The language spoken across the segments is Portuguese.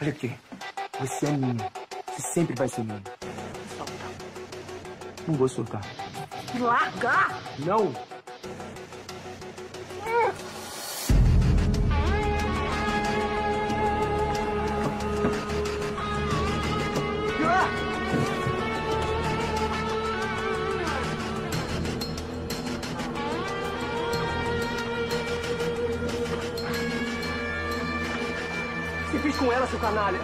Olha aqui. Você é minha. Você sempre vai ser minha. Não vou soltar. Larga! Não! Você fez com ela, seu canalha?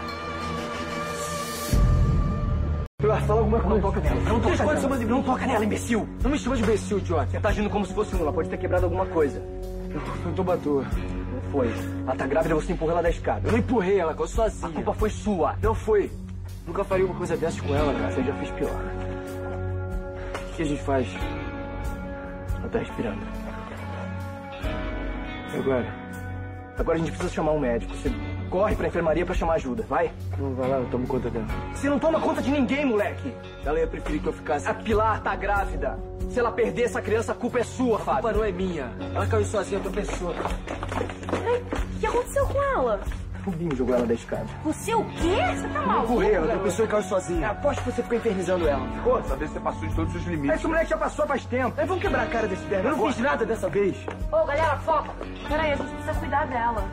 Pilar, fala alguma coisa. Não toca nela. Não toca nela. De... Não toca nela, imbecil. Não me chama de imbecil, idiota. Você tá agindo como se fosse um. Ela pode ter quebrado alguma coisa. Eu tô, eu tô batua. Não foi. Ela tá grávida, você empurrou ela da escada. Eu não empurrei ela, eu sozinha. A culpa foi sua. Não foi. Nunca faria uma coisa dessas com ela, cara. Você já fez pior. O que a gente faz? Ela tá respirando. E agora? Agora a gente precisa chamar um médico. Você corre pra enfermaria pra chamar ajuda, vai? Não, vai lá, eu tomo conta dela. Você não toma conta de ninguém, moleque! Ela ia preferir que eu ficasse. A Pilar tá grávida. Se ela perder essa criança, a culpa é sua, Fábio. A culpa não é minha. Ela caiu sozinha, outra pessoa. Peraí, o que aconteceu com ela? O Binho jogou ela da escada. Você o quê? Você tá Eu maluco? empurrei ela, outra pessoa e caiu sozinha. Aposto que você ficou infernizando ela. Ficou? Saber se você passou de todos os limites. Esse moleque já passou faz tempo. Aí vamos quebrar a cara desse perna. Eu não fiz nada dessa vez. Ô, galera, foca. Peraí, a gente precisa cuidar dela.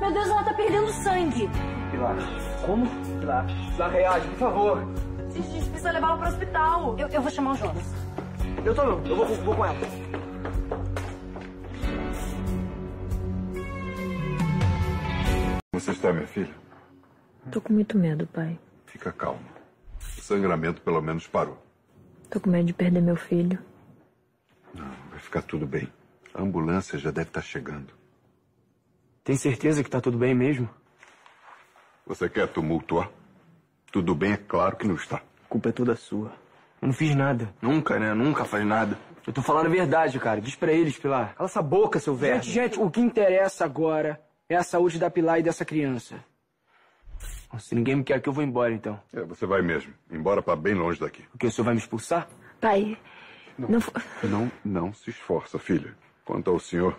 Meu Deus, ela tá perdendo sangue. Pilar. Como? Pilar. Pilar, reage, por favor. Gente, a gente precisa levá-la pro hospital. Eu, eu vou chamar o Jonas. Eu tô não. Eu vou, vou com ela. Você está, minha filha? Tô com muito medo, pai. Fica calma. O sangramento pelo menos parou. Tô com medo de perder meu filho. Não, vai ficar tudo bem. A ambulância já deve estar chegando. Tem certeza que tá tudo bem mesmo? Você quer tumultuar? Tudo bem, é claro que não está. A culpa é toda sua. Eu não fiz nada. Nunca, né? Nunca faz nada. Eu tô falando a verdade, cara. Diz pra eles, Pilar. Cala essa boca, seu velho. Gente, gente, o que interessa agora é a saúde da Pilar e dessa criança. Se ninguém me quer aqui, eu vou embora, então. É, você vai mesmo. Embora para bem longe daqui. Porque o senhor vai me expulsar? Pai, não, fo- Não, não se esforça, filha. Quanto ao senhor,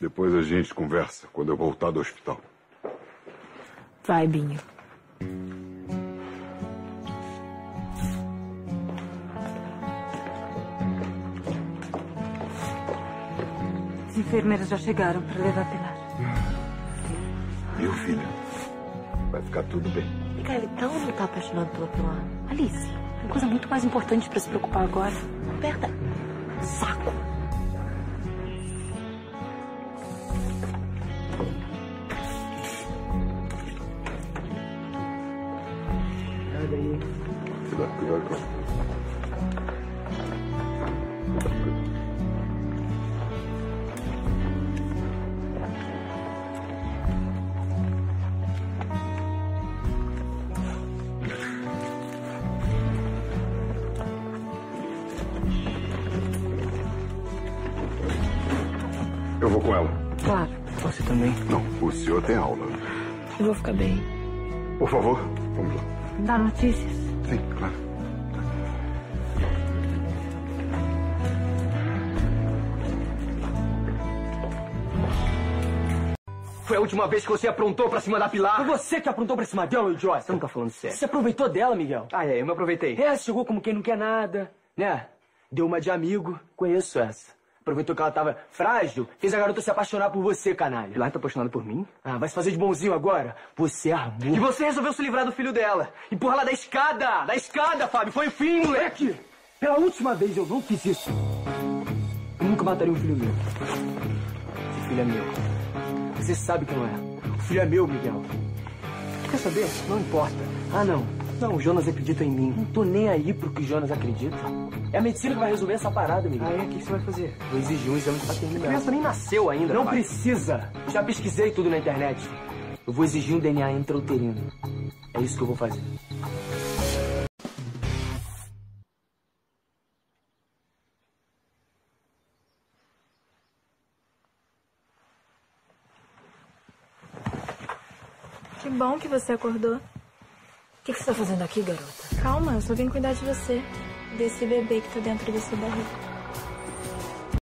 depois a gente conversa quando eu voltar do hospital. vai, Binho. As enfermeiras já chegaram pra levar a Pilar. Viu, filha? Vai ficar tudo bem. Miguel, então não tá apaixonado pela Pilar? Alice, tem coisa muito mais importante pra se preocupar agora. Aperta. Saco. Cuidado, cuidado com Eu vou com ela. Claro, Você também? Não, o senhor tem aula. eu vou ficar bem. Por favor, vamos lá. Dá notícias. Sim, claro. Foi a última vez que você aprontou pra cima da Pilar. Foi você que aprontou pra cima dela, idiota. Você não tá falando sério. Você aproveitou dela, Miguel. Ah, é, eu me aproveitei. É, chegou como quem não quer nada, né? Deu uma de amigo. Conheço essa. Aproveitou que ela tava frágil, fez a garota se apaixonar por você, canalha. Pilar tá apaixonada por mim? Ah, vai se fazer de bonzinho agora? Você armou. E você resolveu se livrar do filho dela. Empurra ela da escada! Da escada, Fábio! Foi o fim, moleque! Pela última vez eu não fiz isso. Eu nunca mataria um filho meu. Esse filho é meu. Você sabe que não é. O filho é meu, Miguel. Quer saber? Não importa. Ah, não. Não, o Jonas acredita em mim. Não tô nem aí pro que o Jonas acredita. É a medicina que vai resolver essa parada, Miguel. É? O que você vai fazer? Vou exigir um exame de paternidade. A criança nem nasceu ainda. Não precisa. Já pesquisei tudo na internet. Eu vou exigir um DNA intrauterino. É isso que eu vou fazer. Que bom que você acordou. O que, que você tá fazendo aqui, garota? Calma, eu só vim cuidar de você. Desse bebê que tá dentro da sua barriga.